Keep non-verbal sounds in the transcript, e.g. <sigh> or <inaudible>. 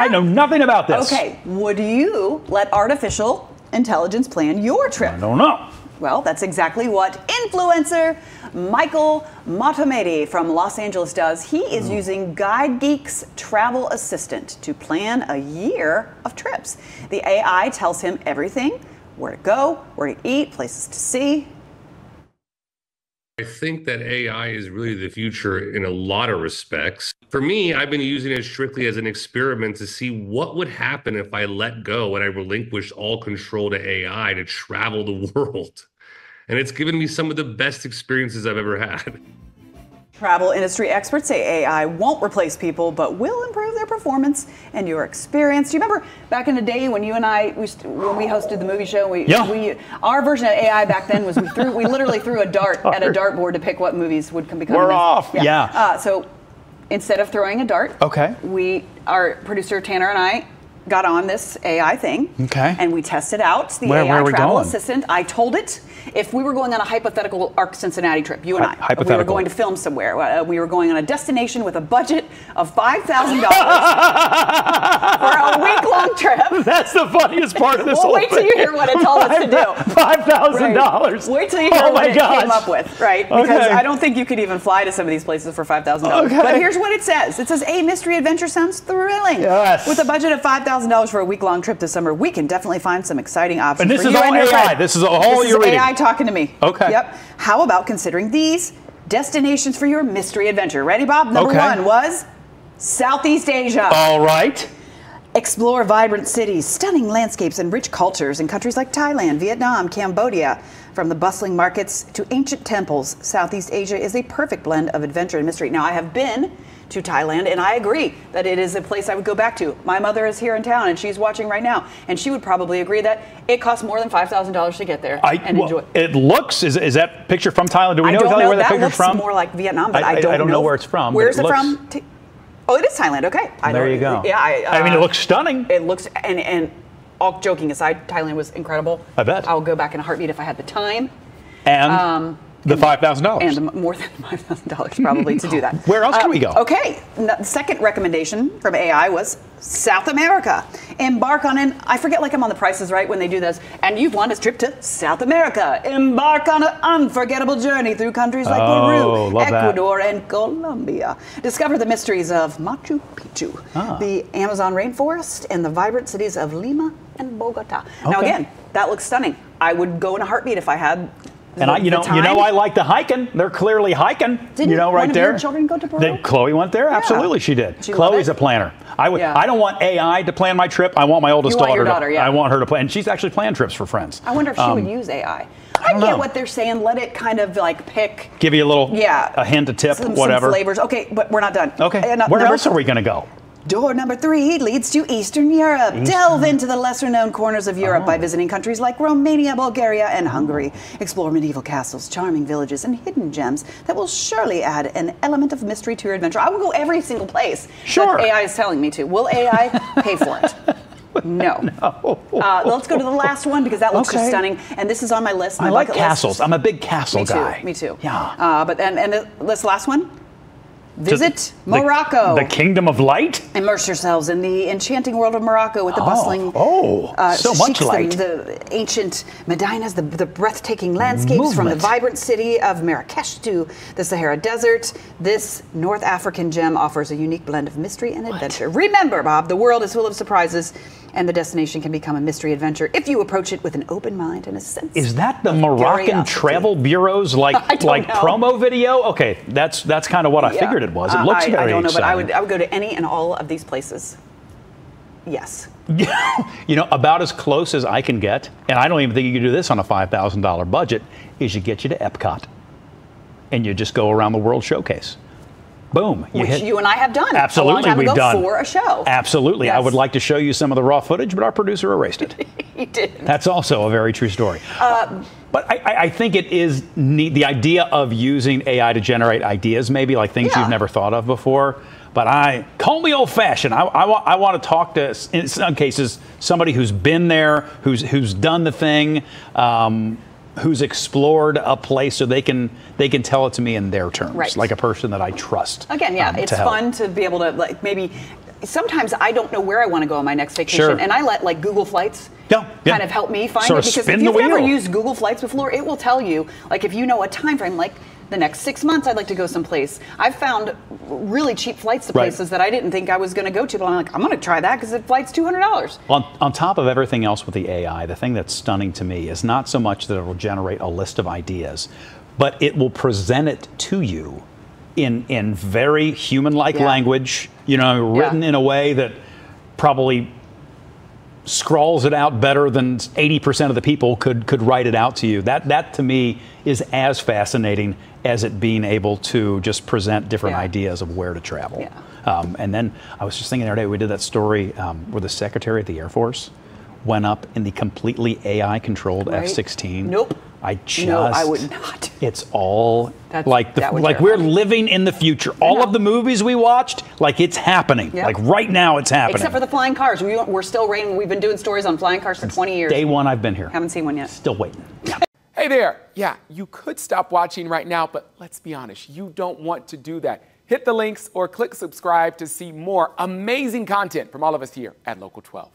I know nothing about this. Okay, would you let artificial intelligence plan your trip? I don't know. Well, that's exactly what influencer Michael Motamedi from Los Angeles does. He is Hmm. using GuideGeek's travel assistant to plan a year of trips. The AI tells him everything where to go, where to eat, places to see. I think that AI is really the future in a lot of respects. For me, I've been using it strictly as an experiment to see what would happen if I let go and I relinquished all control to AI to travel the <laughs> world. And it's given me some of the best experiences I've ever had. Travel industry experts say AI won't replace people, but will improve their performance and your experience. Do you remember back in the day when you and I, we, st- when we hosted the movie show, we, Yeah. we our version of AI back then was we threw, we literally threw a dart <laughs> at a dartboard to pick what movies would come become. We're off, yeah. Uh, so instead of throwing a dart, Okay. we, our producer Tanner and I, got on this AI thing. Okay. And we tested out the Where- AI where travel going? assistant. I told it if we were going on a hypothetical Arc Cincinnati trip, you and Hy- I, if we were going to film somewhere. Uh, we were going on a destination with a budget of five thousand dollars <laughs> for a week-long trip. <laughs> That's the funniest part of this Well, whole wait till you hear what it told us to do. <laughs> Five thousand dollars. Right. Wait till you hear oh what it gosh. came up with, right? Because Okay. I don't think you could even fly to some of these places for five thousand dollars. Okay. But here's what it says: It says a mystery adventure sounds thrilling. Yes. With a budget of five thousand dollars for a week-long trip this summer, we can definitely find some exciting options. And this for is you all AI. friend. This is all this you're is reading. AI talking to me. Okay. Yep. How about considering these destinations for your mystery adventure? Ready, Bob? Number Okay. one was Southeast Asia. All right. Explore vibrant cities, stunning landscapes, and rich cultures in countries like Thailand, Vietnam, Cambodia. From the bustling markets to ancient temples, Southeast Asia is a perfect blend of adventure and mystery. Now, I have been to Thailand, and I agree that it is a place I would go back to. My mother is here in town, and she's watching right now, and she would probably agree that it costs more than $5,000 to get there I, and well, enjoy. It looks. Is, is that picture from Thailand? Do we know know. where that that picture's looks from? more like Vietnam, but I- I, don't, I don't know where it's from, Where's it it, from? T- Oh, it is Thailand. Okay. I there don't- you go. Yeah. I, I mean, it uh, looks stunning. It looks and and all joking aside, Thailand was incredible. I bet. I'll go back in a heartbeat if I had the time and um, the five thousand dollars. and more than <laughs> five thousand dollars probably to do that. <laughs> Where else can Uh, we go? Okay, second recommendation from AI was South America. Embark on an I forget like I'm on the prices right when they do this, and you've won a trip to South America. Embark on an unforgettable journey through countries like Oh, Peru, love that. Ecuador, and Colombia. Discover the mysteries of Machu Picchu, Ah. the Amazon rainforest, and the vibrant cities of Lima and Bogota. Now again, that looks stunning. I would go in a heartbeat if I had. And I, you know, you know. I like the hiking. They're clearly hiking. Didn't you know, right there. your children go to Peru? Then Chloe went there. Absolutely, she did. She Chloe's a planner. I would. Yeah. I don't want AI to plan my trip. I want my oldest want daughter. your to- daughter, yeah. I want her to plan. And she's actually planned trips for friends. I wonder if she Um, would use AI. I, don't get know. what they're saying. Let it kind of like pick. Give you a little, Yeah. a hint, a tip, some, whatever. Some flavors. Okay, but we're not done. Okay. Uh, no- Where else are we going to go? Door number three leads to Eastern Europe. Delve into the lesser known corners of Europe Oh. by visiting countries like Romania, Bulgaria, and Hungary. Explore medieval castles, charming villages, and hidden gems that will surely add an element of mystery to your adventure. I will go every single place Sure. that AI is telling me to. Will AI pay for it? <laughs> No. Uh, let's go to the last one because that looks just stunning. And this is on my list. My I like bucket list. castles. I'm a big castle Me too. guy. Me too. Yeah. Uh, but and and this last one, visit Morocco. The, Kingdom of Light. Immerse yourselves in the enchanting world of Morocco with the Oh, bustling. oh, uh, so much the- light. The, ancient Medinas, the, the breathtaking landscapes from the vibrant city of Marrakesh to the Sahara Desert. This North African gem offers a unique blend of mystery and adventure. Remember, Bob, the world is full of surprises, and the destination can become a mystery adventure if you approach it with an open mind and a sense. Is that the Moroccan curiosity. travel bureaus <laughs> like like know. promo video? Okay, that's that's kind of what I Yeah. figured it was. It Uh, looks I, very I don't know, exciting. but I would I would go to any and all of these places. Yes. <laughs> you know, about as close as I can get, and I don't even think you can do this on a five thousand dollar budget. Is you get you to Epcot, and you just go around the World Showcase. Boom. You Which hit- you and I have done Absolutely, a long time we've done for a show. Absolutely, I would like to show you some of the raw footage, but our producer erased it. <laughs> He did. That's also a very true story. but I, I- I think it is neat. The idea of using AI to generate ideas, maybe like things Yeah. you've never thought of before. But I call me old fashioned. I, I, I want to talk to, in some cases, somebody who's been there, who's who's done the thing, um, who's explored a place, so they can they can tell it to me in their terms, Right. like a person that I trust. Again, yeah, um, it's to fun to be able to like maybe sometimes I don't know where I want to go on my next vacation, Sure. and I let like Google Flights Yeah, yeah. kind of help me find Sort it because if you've never used Google Flights before, it will tell you like if you know a time frame, like the next six months, I'd like to go someplace. I've found really cheap flights to Right. places that I didn't think I was going to go to, but I'm like, I'm going to try that because the flight's two hundred dollars. On, on top of everything else with the AI, the thing that's stunning to me is not so much that it will generate a list of ideas, but it will present it to you in, in very human like Yeah. language, you know, written Yeah. in a way that probably scrawls it out better than 80% of the people could, could write it out to you. That, that to me is as fascinating as it being able to just present different Yeah. ideas of where to travel. Yeah. Um, and then I was just thinking the other day, we did that story um, where the secretary of the Air Force went up in the completely AI controlled. F 16. Nope. I just. No, I would not. It's all That's- like the, like we're terrify me. living in the future. All know. of the movies we watched, like it's happening. Yeah. Like right now, it's happening. Except for the flying cars, we, we're still raining. We've been doing stories on flying cars for 20 years. day one I've been here. Haven't seen one yet. Still waiting. Yeah. <laughs> Hey there. Yeah, you could stop watching right now, but let's be honest, you don't want to do that. Hit the links or click subscribe to see more amazing content from all of us here at Local 12.